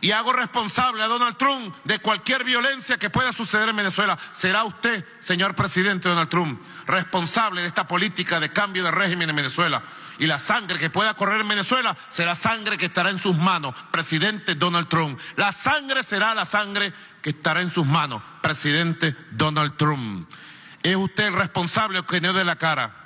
y hago responsable a Donald Trump de cualquier violencia que pueda suceder en Venezuela. Será usted, señor presidente Donald Trump, responsable de esta política de cambio de régimen en Venezuela. Y la sangre que pueda correr en Venezuela será sangre que estará en sus manos, presidente Donald Trump. La sangre será la sangre que estará en sus manos, presidente Donald Trump. Es usted el responsable que no de la cara.